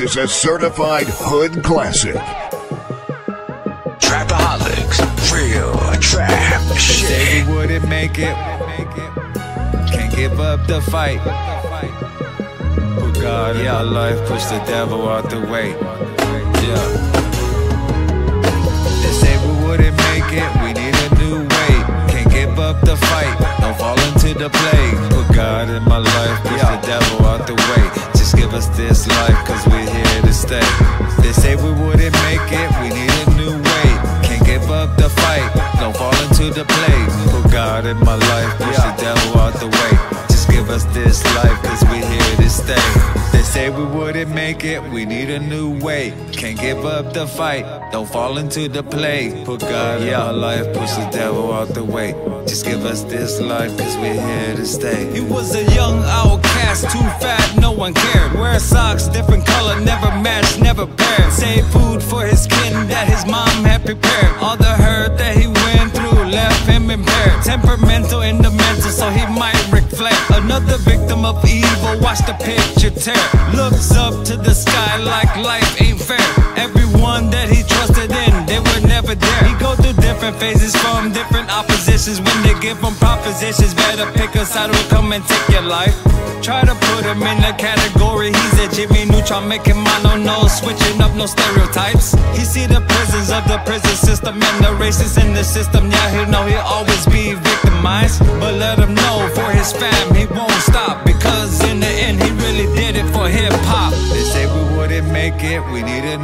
This is a certified hood classic. Trapaholics, real trap They say shit. we wouldn't make it. Can't give up the fight. Put God in my life, push the devil out the way. Yeah. They say we wouldn't make it, we need a new way. Can't give up the fight, don't fall into the play. Put God in my life, push the devil out the way. Us this life, cause we're here to stay. They say we wouldn't make it, we need a new way. Can't give up the fight, don't fall into the play. Put God in my life, push the devil out the way. Just give us this life, cause we're here to stay. They say we wouldn't make it, we need a new way. Can't give up the fight, don't fall into the play. Put God in my life, push the devil out the way. Just give us this life, cause we're here to stay. He was a young outcast, too fat, no one cared. Wear socks, different color, never matched, never paired. Save food for his skin that his mom had prepared. All the hurt that he went through left him impaired. Temperamental in the mental, so he might of evil, watch the picture tear. Looks up to the sky like life ain't fair. Everyone that he trusted in, they were never there. He go through different phases from different oppositions. When they give him propositions, better pick a side who'll come and take your life. Try to put him in a category. He's a Jimmy Neutron, making mono, no switching up, no stereotypes. He see the prisons of the prison system and the racists in the system. Yeah, he know he'll always be victimized. But let him know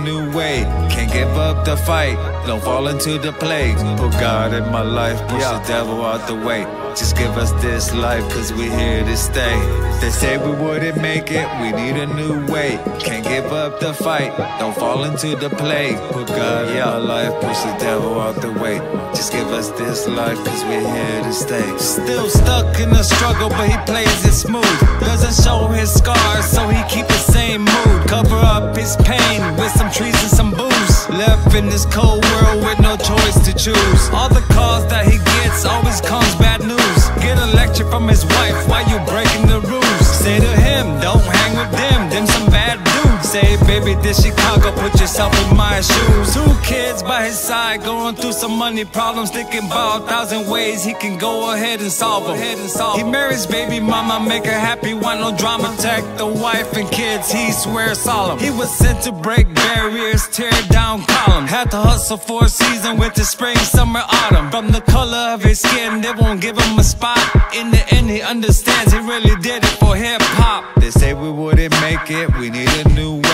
new way. Can't give up the fight, don't fall into the play. Put God in my life, push the devil out the way. Just give us this life, cause we're here to stay. They say we wouldn't make it, we need a new way. Can't give up the fight, don't fall into the play. Put God in my life, push the devil out the way. Just give us this life, cause we're here to stay. Still stuck in the struggle, but he plays it smooth. Doesn't show his scars, so he keep the same mood. Cover up his pain with some trees and some booze. Left in this cold world with no choice to choose. All the calls that he hang with them. Say, baby, this Chicago, put yourself in my shoes. Two kids by his side, going through some money problems, thinking about a thousand ways he can go ahead and solve them. He marries baby mama, make her happy, want no drama. Protect the wife and kids, he swears solemn. He was sent to break barriers, tear down columns. Had to hustle for a season, winter, spring, summer, autumn. From the color of his skin, they won't give him a spot. In the end, he understands he really did it for hip hop. They say we wouldn't make it, we need a new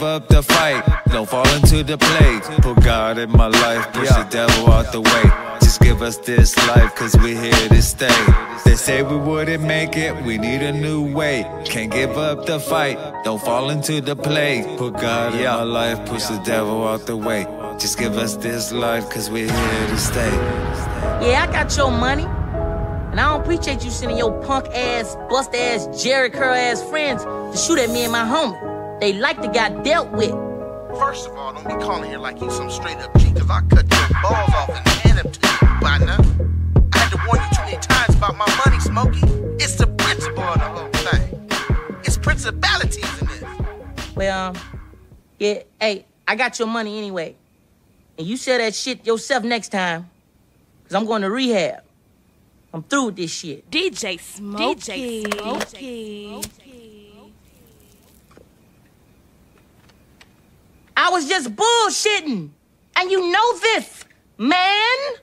give up the fight, don't fall into the play. Put God in my life, push the devil out the way. Just give us this life, cause we're here to stay. They say we wouldn't make it, we need a new way. Can't give up the fight, don't fall into the play. Put God in my life, push the devil out the way. Just give us this life, cause we're here to stay. Yeah, I got your money. And I don't appreciate you sending your punk ass, bust ass, Jerry curl ass friends to shoot at me and my homie. They like to got dealt with. First of all, don't be calling here like you some straight up G, cause I cut your balls off and hand them to you by now. I had to warn you too many times about my money, Smokey. It's the principle of the whole thing. It's principalities in this. Well, yeah, hey, I got your money anyway. And you say that shit yourself next time. Cause I'm going to rehab. I'm through with this shit. DJ Smokey. DJ Smokey. I was just bullshitting. And you know this, man.